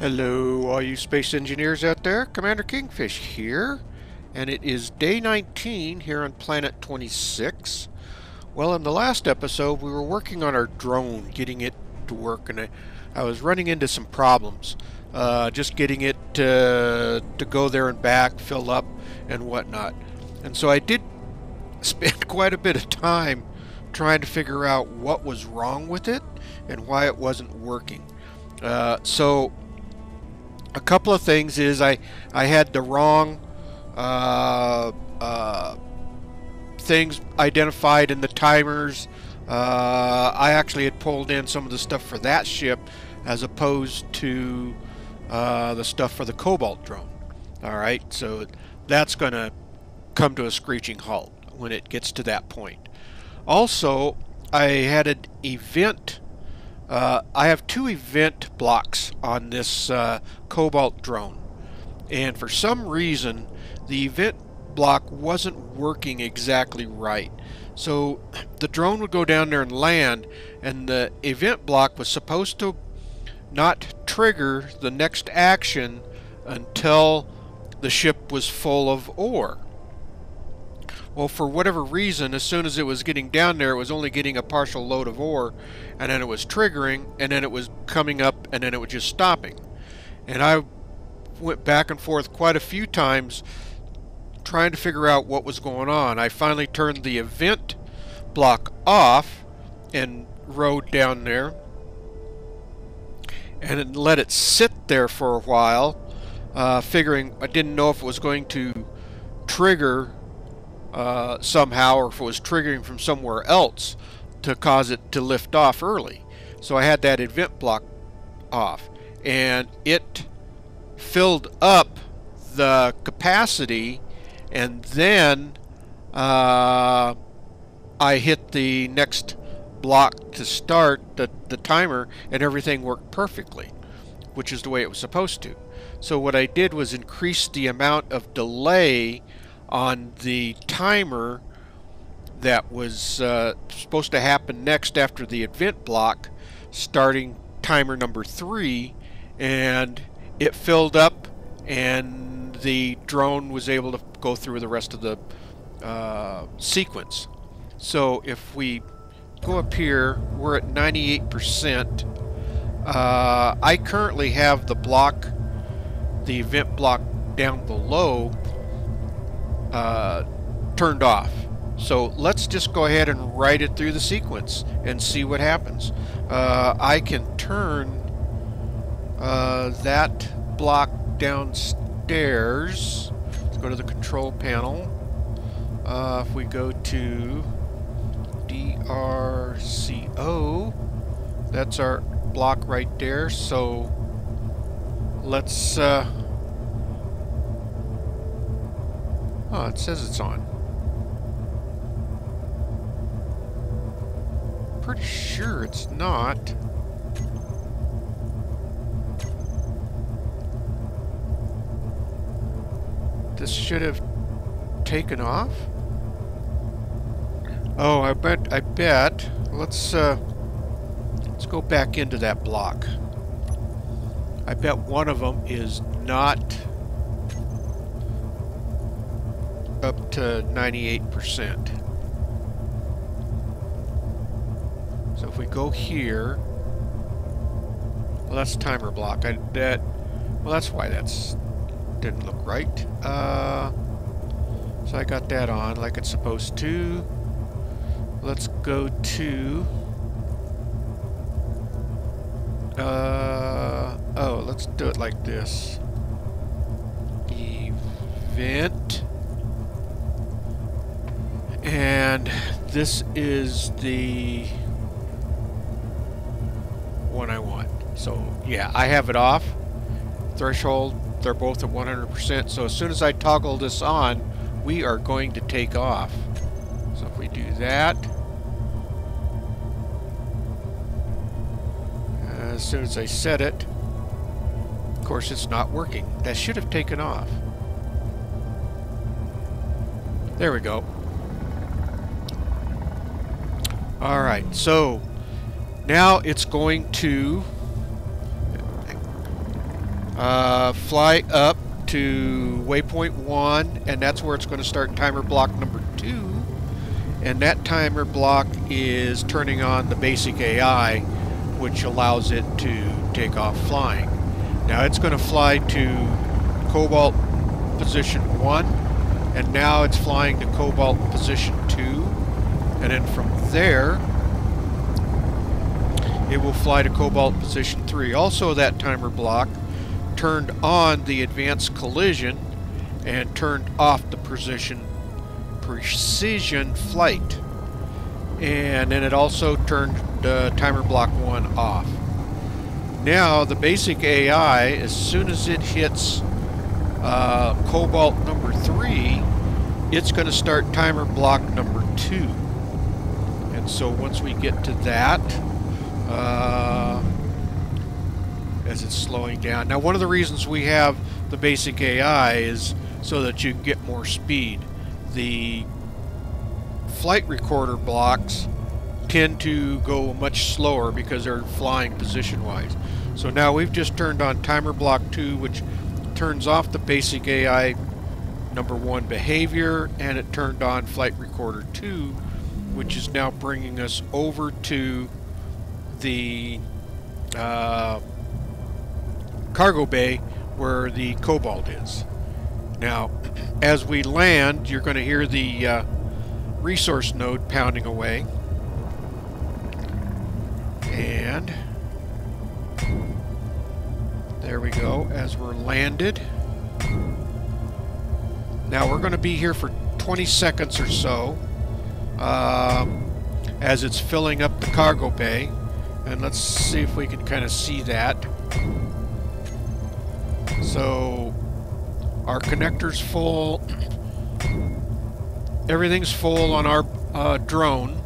Hello, all you space engineers out there. Commander Kingfish here, and it is day 19 here on Planet 26. Well, in the last episode, we were working on our drone, getting it to work, and I, I was running into some problems. Uh, just getting it to, to go there and back, fill up, and whatnot. And so I did spend quite a bit of time trying to figure out what was wrong with it and why it wasn't working. Uh, so a couple of things is I I had the wrong uh, uh, things identified in the timers. Uh, I actually had pulled in some of the stuff for that ship as opposed to uh, the stuff for the Cobalt drone. All right, so that's going to come to a screeching halt when it gets to that point. Also, I had an event uh, I have two event blocks on this uh, Cobalt drone and for some reason the event block wasn't working exactly right. So the drone would go down there and land and the event block was supposed to not trigger the next action until the ship was full of ore. Well, for whatever reason, as soon as it was getting down there, it was only getting a partial load of ore, and then it was triggering, and then it was coming up, and then it was just stopping. And I went back and forth quite a few times trying to figure out what was going on. I finally turned the event block off and rode down there and let it sit there for a while, uh, figuring I didn't know if it was going to trigger uh, somehow or if it was triggering from somewhere else to cause it to lift off early. So I had that event block off and it filled up the capacity and then uh, I hit the next block to start the, the timer and everything worked perfectly which is the way it was supposed to. So what I did was increase the amount of delay on the timer that was uh, supposed to happen next after the event block, starting timer number three, and it filled up, and the drone was able to go through the rest of the uh, sequence. So if we go up here, we're at 98%. Uh, I currently have the block, the event block down below uh, turned off. So let's just go ahead and write it through the sequence and see what happens. Uh, I can turn uh, that block downstairs. Let's go to the control panel. Uh, if we go to DRCO, that's our block right there. So let's uh, Oh, it says it's on. Pretty sure it's not. This should have taken off? Oh, I bet, I bet. Let's, uh, let's go back into that block. I bet one of them is not to 98%. So if we go here, well that's timer block. I, that, well that's why that's didn't look right. Uh, so I got that on like it's supposed to. Let's go to uh, oh, let's do it like this. Event and this is the one I want. So yeah, I have it off. Threshold, they're both at 100%. So as soon as I toggle this on, we are going to take off. So if we do that, uh, as soon as I set it, of course it's not working. That should have taken off. There we go. Alright, so now it's going to uh, fly up to waypoint 1, and that's where it's going to start timer block number 2. And that timer block is turning on the basic AI, which allows it to take off flying. Now it's going to fly to Cobalt position 1, and now it's flying to Cobalt position 2. And then from there, it will fly to Cobalt position 3. Also that timer block turned on the advanced collision and turned off the precision precision flight. And then it also turned uh, timer block 1 off. Now the basic AI, as soon as it hits uh, Cobalt number 3, it's going to start timer block number 2. So once we get to that, uh, as it's slowing down. Now one of the reasons we have the basic AI is so that you get more speed. The flight recorder blocks tend to go much slower because they're flying position-wise. So now we've just turned on timer block 2 which turns off the basic AI number 1 behavior and it turned on flight recorder 2 which is now bringing us over to the uh, cargo bay where the cobalt is. Now, as we land, you're going to hear the uh, resource node pounding away. And there we go, as we're landed. Now we're going to be here for 20 seconds or so um, as it's filling up the cargo bay. And let's see if we can kind of see that. So our connector's full. Everything's full on our uh, drone.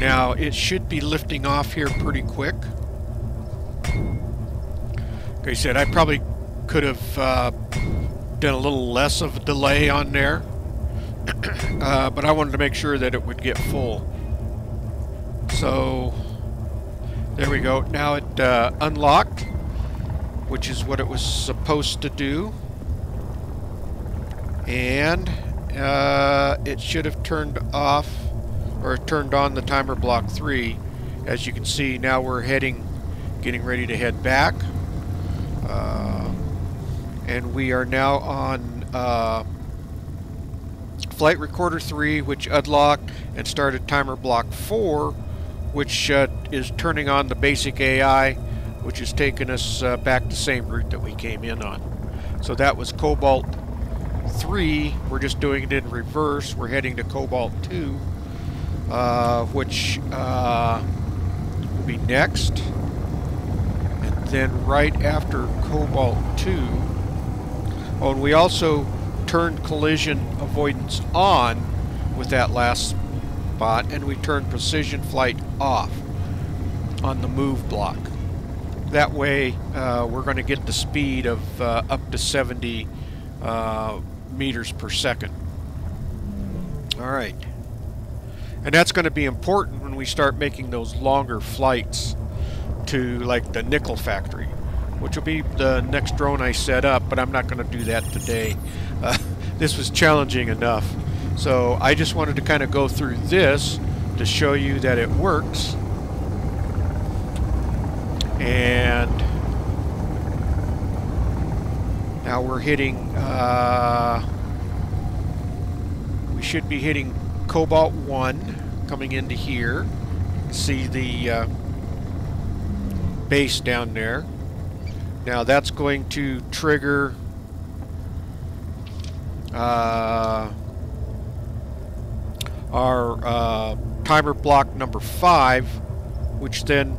Now it should be lifting off here pretty quick. Like I said, I probably could have uh, done a little less of a delay on there. Uh, but I wanted to make sure that it would get full. So there we go. Now it uh, unlocked, which is what it was supposed to do. And uh, it should have turned off or turned on the timer block 3. As you can see, now we're heading, getting ready to head back. Uh, and we are now on uh, flight recorder 3, which unlocked and started timer block 4, which uh, is turning on the basic AI, which is taking us uh, back the same route that we came in on. So that was Cobalt 3. We're just doing it in reverse. We're heading to Cobalt 2, uh, which uh, will be next. And then right after Cobalt 2, oh, and we also turned collision avoidance on with that last spot, and we turned precision flight off on the move block. That way, uh, we're going to get the speed of uh, up to 70 uh, meters per second. All right. And that's going to be important when we start making those longer flights to like the nickel factory, which will be the next drone I set up, but I'm not going to do that today. Uh, this was challenging enough. So I just wanted to kind of go through this to show you that it works. And now we're hitting, uh, we should be hitting Cobalt 1 coming into here. See the uh, base down there. Now that's going to trigger uh, our uh, timer block number 5, which then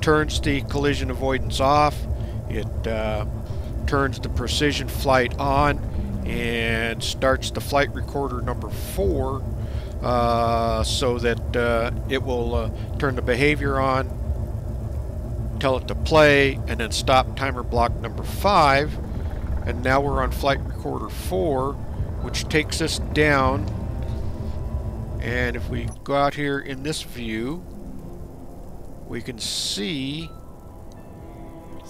turns the collision avoidance off. It uh, turns the precision flight on and starts the flight recorder number 4 uh, so that uh, it will uh, turn the behavior on, tell it to play, and then stop timer block number 5. And now we're on flight recorder 4, which takes us down. And if we go out here in this view, we can see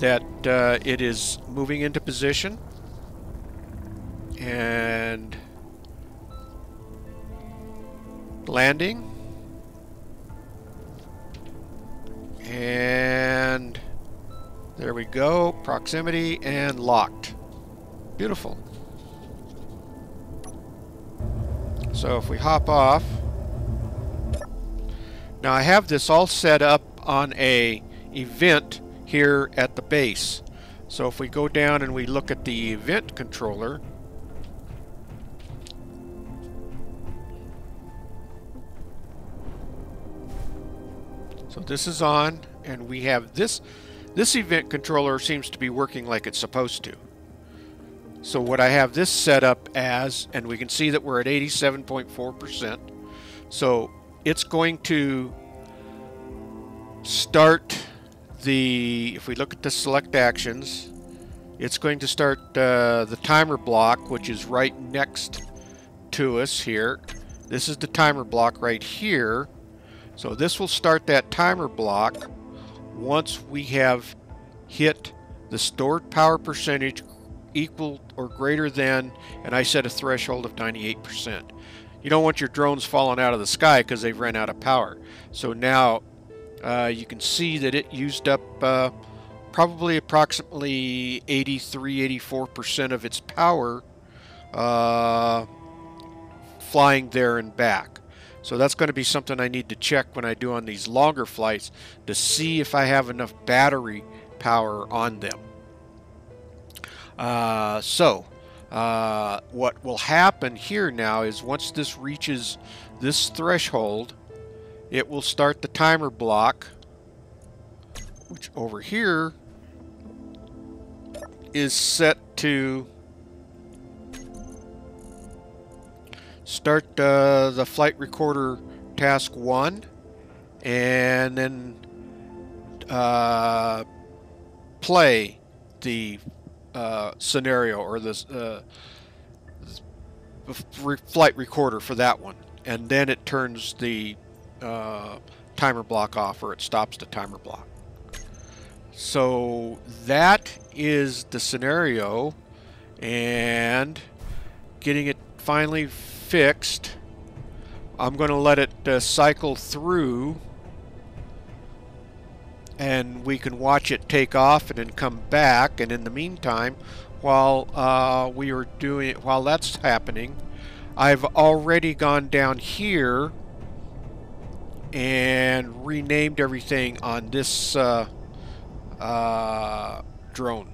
that uh, it is moving into position. And landing. And there we go proximity and locked. Beautiful so if we hop off now I have this all set up on a event here at the base so if we go down and we look at the event controller So this is on, and we have this. This event controller seems to be working like it's supposed to. So what I have this set up as, and we can see that we're at 87.4%. So it's going to start the, if we look at the select actions, it's going to start uh, the timer block, which is right next to us here. This is the timer block right here. So this will start that timer block once we have hit the stored power percentage equal or greater than, and I set a threshold of 98%. You don't want your drones falling out of the sky because they've ran out of power. So now uh, you can see that it used up uh, probably approximately 83, 84% of its power uh, flying there and back. So that's going to be something I need to check when I do on these longer flights to see if I have enough battery power on them. Uh, so uh, what will happen here now is once this reaches this threshold, it will start the timer block, which over here is set to start uh, the flight recorder task one and then uh, play the uh, scenario or the uh, flight recorder for that one and then it turns the uh, timer block off or it stops the timer block so that is the scenario and getting it finally fixed. I'm going to let it uh, cycle through and we can watch it take off and then come back. And in the meantime while uh, we are doing while that's happening I've already gone down here and renamed everything on this uh, uh, drone.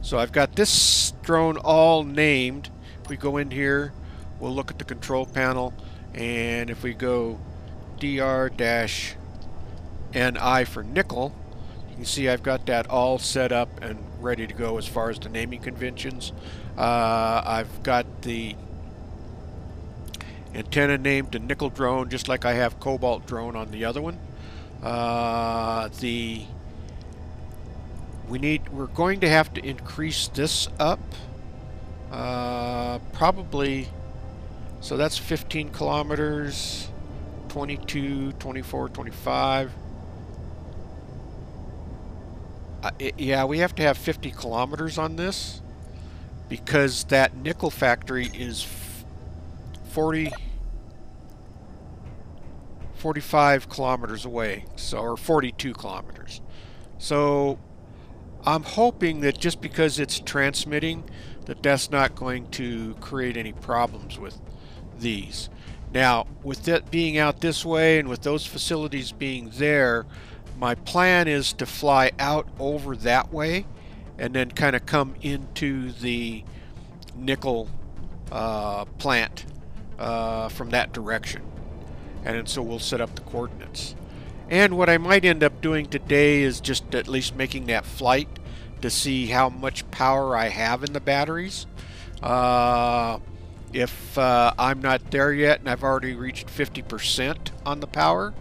So I've got this drone all named. If we go in here we'll look at the control panel. And if we go dr-ni for nickel you see I've got that all set up and ready to go as far as the naming conventions uh, I've got the antenna named the nickel drone just like I have cobalt drone on the other one uh, the we need we're going to have to increase this up uh, probably so that's 15 kilometers, 22, 24, 25. Uh, it, yeah, we have to have 50 kilometers on this because that nickel factory is 40 45 kilometers away so or 42 kilometers so I'm hoping that just because it's transmitting that that's not going to create any problems with these. Now, with it being out this way and with those facilities being there, my plan is to fly out over that way and then kind of come into the nickel uh, plant uh, from that direction. And so we'll set up the coordinates. And what I might end up doing today is just at least making that flight to see how much power I have in the batteries. Uh, if uh, I'm not there yet and I've already reached 50% on the power,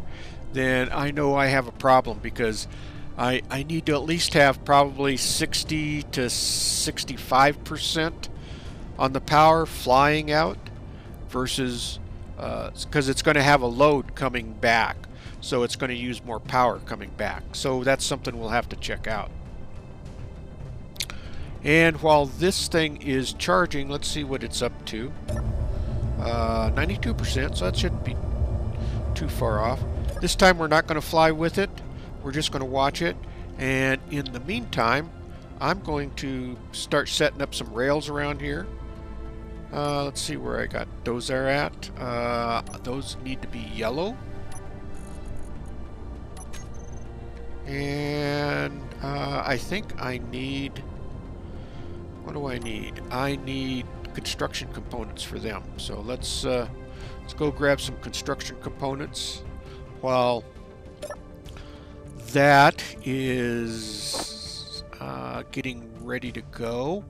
then I know I have a problem because I, I need to at least have probably 60 to 65% on the power flying out versus because uh, it's going to have a load coming back so it's going to use more power coming back so that's something we'll have to check out And while this thing is charging, let's see what it's up to. 92%, uh, so that shouldn't be too far off. This time we're not going to fly with it. We're just going to watch it. And in the meantime, I'm going to start setting up some rails around here. Uh, let's see where I got those are at. Uh, those need to be yellow. And uh, I think I need... What do I need? I need construction components for them. So let's uh, let's go grab some construction components while that is uh, getting ready to go.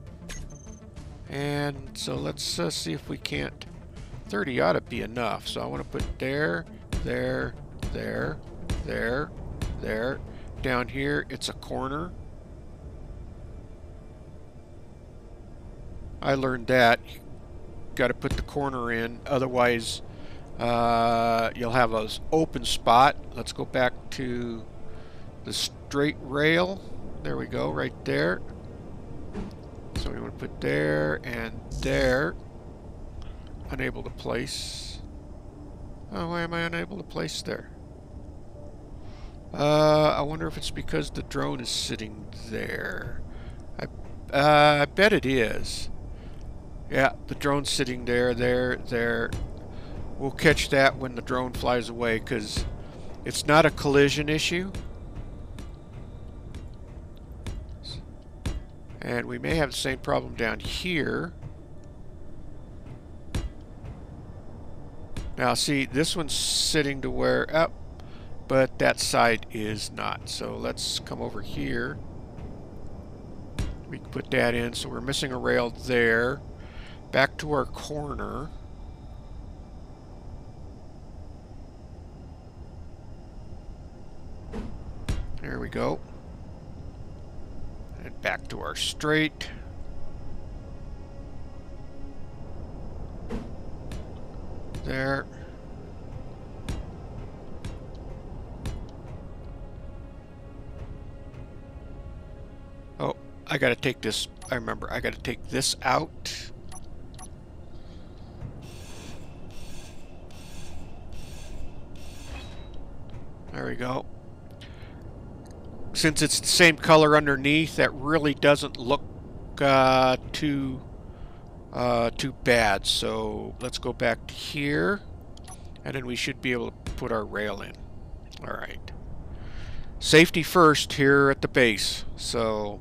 And so let's uh, see if we can't... 30 ought to be enough. So I want to put there, there, there, there, there. Down here, it's a corner. I learned that. Got to put the corner in, otherwise uh, you'll have an open spot. Let's go back to the straight rail. There we go, right there. So we want to put there and there. Unable to place. Oh, why am I unable to place there? Uh, I wonder if it's because the drone is sitting there. I, uh, I bet it is. Yeah, the drone's sitting there, there, there. We'll catch that when the drone flies away because it's not a collision issue. And we may have the same problem down here. Now see, this one's sitting to where up, oh, but that side is not. So let's come over here. We can put that in. So we're missing a rail there back to our corner. There we go. And back to our straight. There. Oh, I gotta take this, I remember, I gotta take this out. There we go. Since it's the same color underneath, that really doesn't look uh, too uh, too bad. So let's go back to here, and then we should be able to put our rail in. All right. Safety first here at the base. So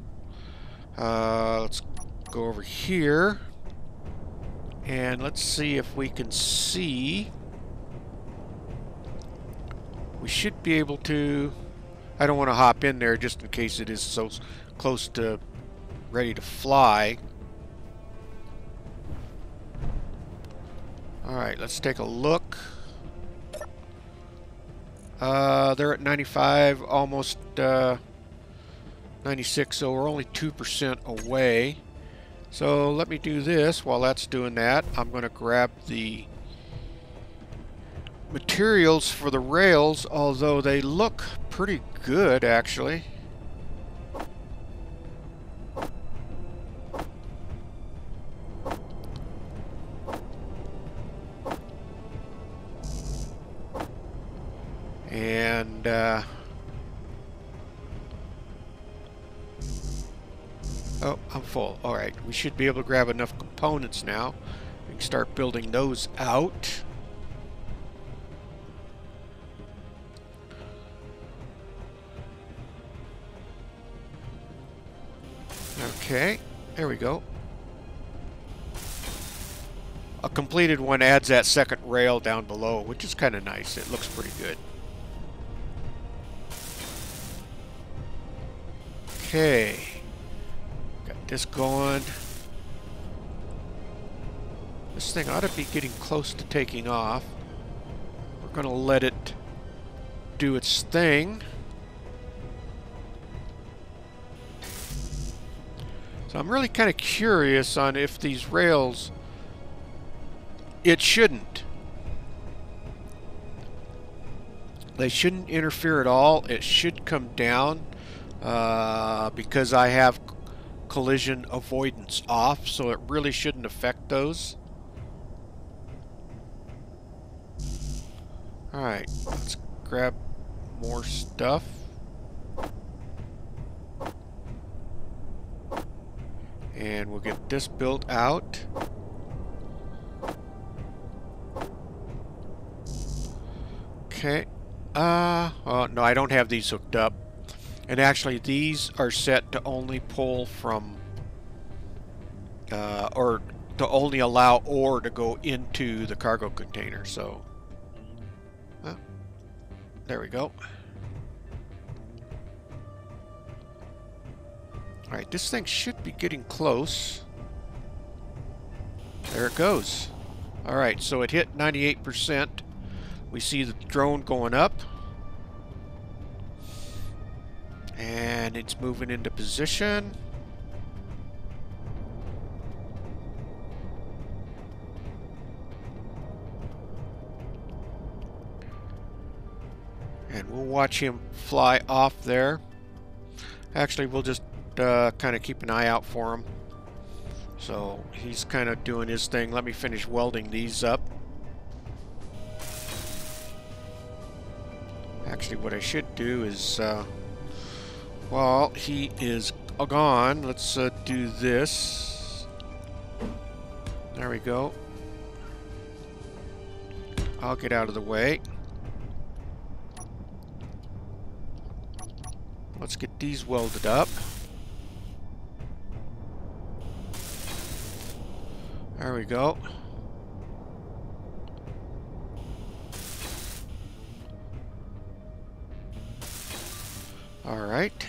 uh, let's go over here, and let's see if we can see we should be able to... I don't want to hop in there just in case it is so close to ready to fly. Alright, let's take a look. Uh, they're at 95, almost uh, 96, so we're only 2% away. So let me do this. While that's doing that, I'm going to grab the materials for the rails, although they look pretty good, actually. And, uh, Oh, I'm full. Alright, we should be able to grab enough components now. Can start building those out. Okay, there we go. A completed one adds that second rail down below, which is kind of nice. It looks pretty good. Okay. Got this going. This thing ought to be getting close to taking off. We're going to let it do its thing. So I'm really kind of curious on if these rails... It shouldn't. They shouldn't interfere at all. It should come down uh, because I have collision avoidance off, so it really shouldn't affect those. Alright, let's grab more stuff. And we'll get this built out. Okay. Uh, oh, no, I don't have these hooked up. And actually, these are set to only pull from, uh, or to only allow ore to go into the cargo container, so. There we go. Alright, this thing should be getting close. There it goes. Alright, so it hit 98%. We see the drone going up. And it's moving into position. And we'll watch him fly off there. Actually, we'll just uh, kind of keep an eye out for him. So he's kind of doing his thing. Let me finish welding these up. Actually, what I should do is, uh, well, he is gone. Let's uh, do this. There we go. I'll get out of the way. Let's get these welded up. There we go. All right.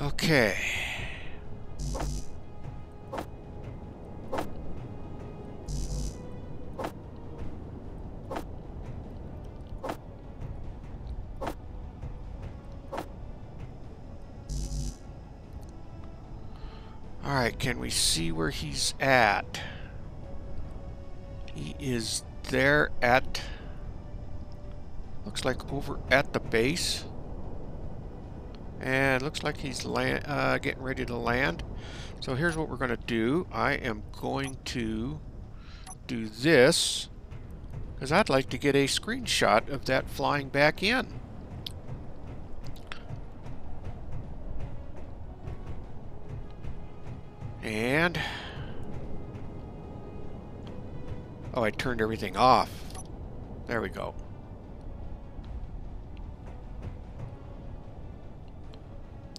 Okay. Can we see where he's at? He is there at... Looks like over at the base. And looks like he's land, uh, getting ready to land. So here's what we're going to do. I am going to do this. Because I'd like to get a screenshot of that flying back in. And... Oh, I turned everything off. There we go.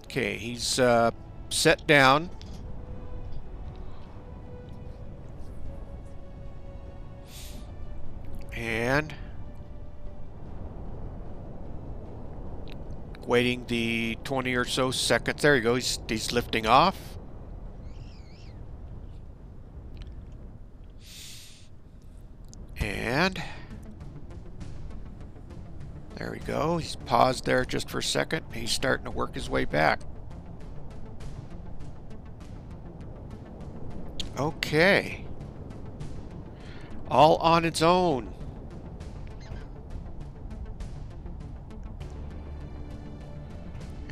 Okay, he's uh, set down. And... Waiting the 20 or so seconds. There you go. He's, he's lifting off. He's paused there just for a second. He's starting to work his way back. Okay. All on its own.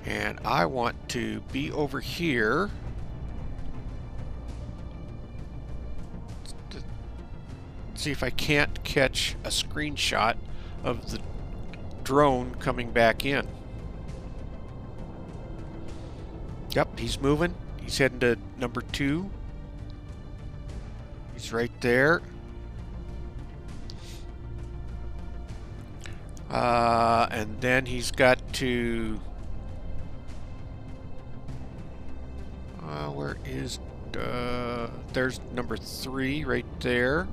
And I want to be over here. see if I can't catch a screenshot of the drone coming back in. Yep, he's moving. He's heading to number two. He's right there. Uh, and then he's got to... Uh, where is... Uh, there's number three right there.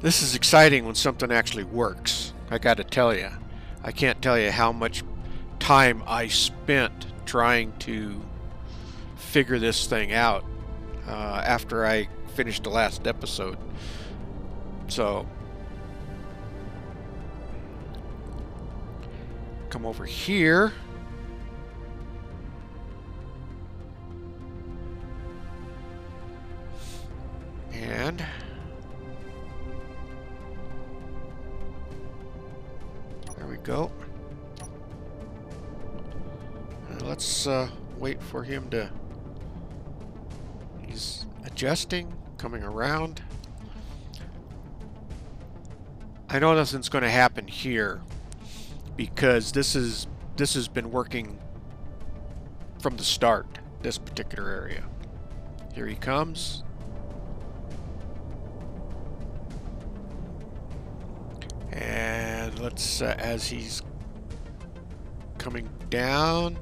This is exciting when something actually works. I gotta tell you. I can't tell you how much time I spent trying to figure this thing out uh, after I finished the last episode. So, come over here. For him to... He's adjusting, coming around. I know nothing's going to happen here because this is this has been working from the start, this particular area. Here he comes. And let's, uh, as he's coming down,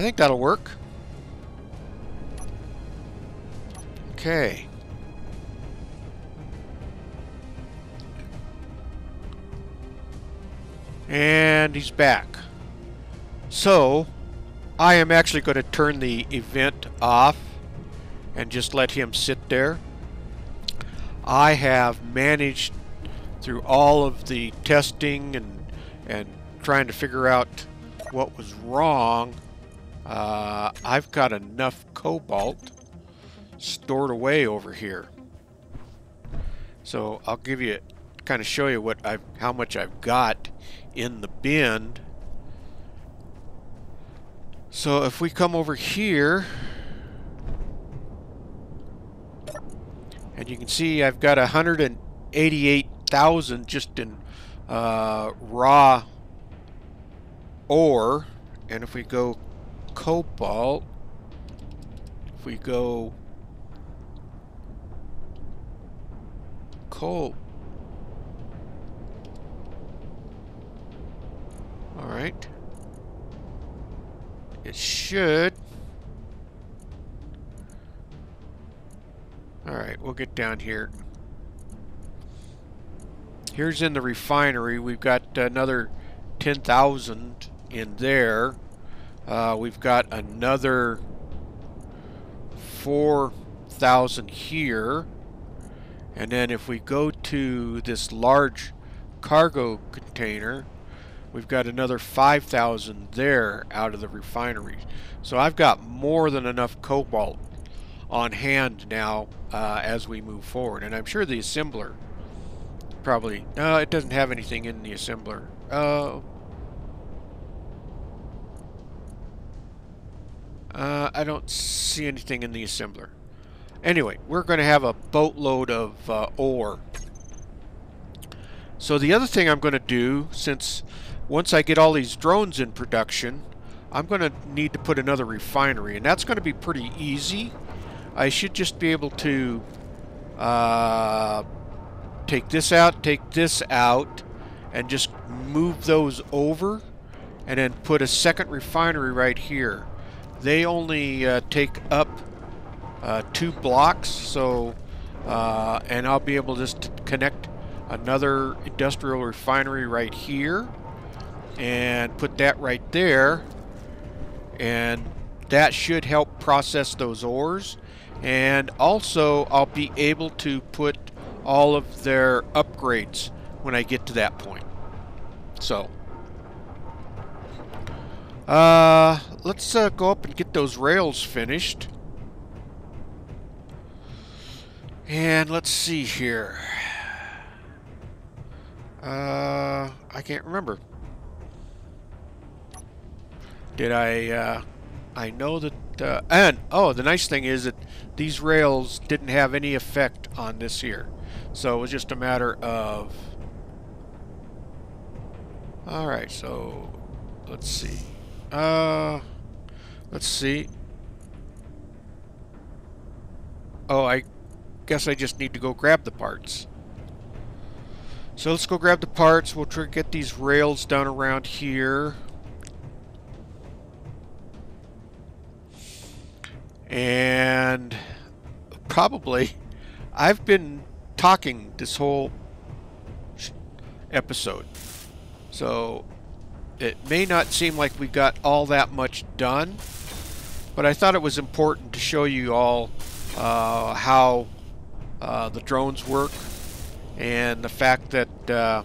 I think that'll work. Okay. And he's back. So, I am actually going to turn the event off and just let him sit there. I have managed through all of the testing and, and trying to figure out what was wrong. Uh, I've got enough cobalt stored away over here. So I'll give you, kind of show you what I've, how much I've got in the bin. So if we come over here, and you can see I've got 188,000 just in uh, raw ore. And if we go cobalt, if we go coal, all right. It should. Alright, we'll get down here. Here's in the refinery. We've got another 10,000 in there. Uh, we've got another 4,000 here. And then if we go to this large cargo container, We've got another 5,000 there out of the refinery. So I've got more than enough cobalt on hand now uh, as we move forward. And I'm sure the assembler probably... Uh, it doesn't have anything in the assembler. Uh, uh, I don't see anything in the assembler. Anyway, we're going to have a boatload of uh, ore. So the other thing I'm going to do, since once I get all these drones in production, I'm going to need to put another refinery, and that's going to be pretty easy. I should just be able to uh, take this out, take this out, and just move those over, and then put a second refinery right here. They only uh, take up uh, two blocks, so uh, and I'll be able to just to connect another industrial refinery right here and put that right there. And that should help process those ores. And also I'll be able to put all of their upgrades when I get to that point. So uh, let's uh, go up and get those rails finished. And let's see here. Uh, I can't remember. Did I, uh, I know that, uh, and, oh, the nice thing is that these rails didn't have any effect on this here. So it was just a matter of, alright, so, let's see, uh, let's see, oh, I guess I just need to go grab the parts. So let's go grab the parts. We'll try to get these rails down around here. And probably, I've been talking this whole episode. So it may not seem like we got all that much done, but I thought it was important to show you all uh, how uh, the drones work and the fact that uh,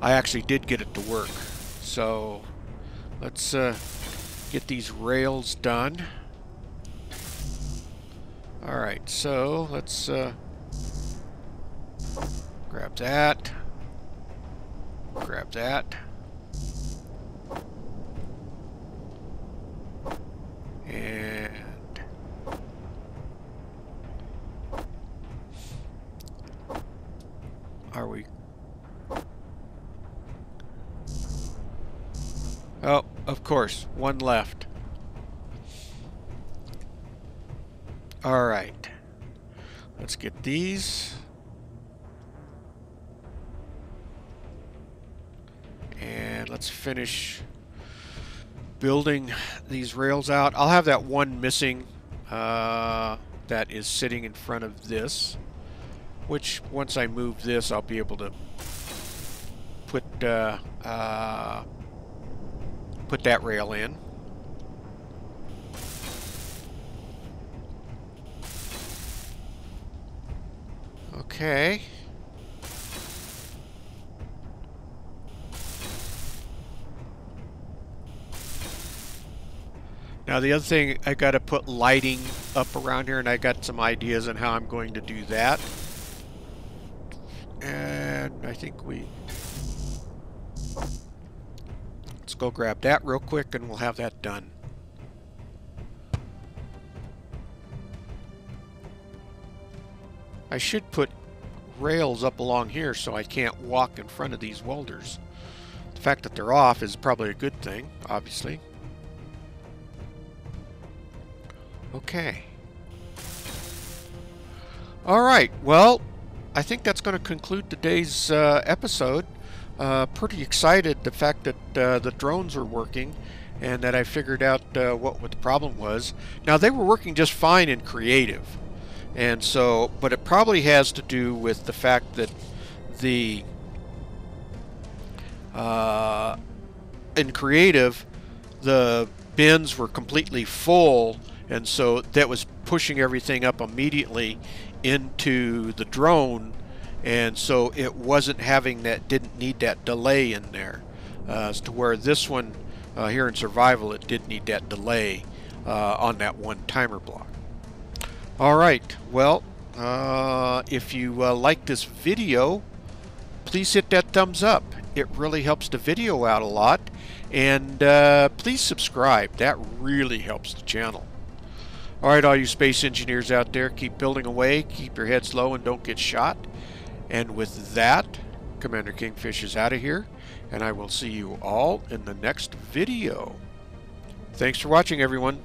I actually did get it to work. So let's uh, get these rails done. Alright, so let's uh, grab that. Grab that. And are we Oh, of course, one left. Alright. Let's get these. Finish building these rails out. I'll have that one missing uh, that is sitting in front of this. Which, once I move this, I'll be able to put uh, uh, put that rail in. Okay. Now the other thing, I got to put lighting up around here, and I got some ideas on how I'm going to do that. And I think we Let's go grab that real quick and we'll have that done. I should put rails up along here so I can't walk in front of these welders. The fact that they're off is probably a good thing, obviously. Okay. Alright, well, I think that's going to conclude today's uh, episode uh, pretty excited the fact that uh, the drones are working and that I figured out uh, what, what the problem was. Now they were working just fine in creative and so but it probably has to do with the fact that the uh, in creative the bins were completely full and so that was pushing everything up immediately into the drone. And so it wasn't having that didn't need that delay in there. Uh, as to where this one uh, here in survival it did need that delay uh, on that one timer block. Alright well uh, if you uh, like this video please hit that thumbs up. It really helps the video out a lot. And uh, please subscribe. That really helps the channel Alright, all you space engineers out there, keep building away, keep your heads low, and don't get shot. And with that, Commander Kingfish is out of here, and I will see you all in the next video. Thanks for watching, everyone.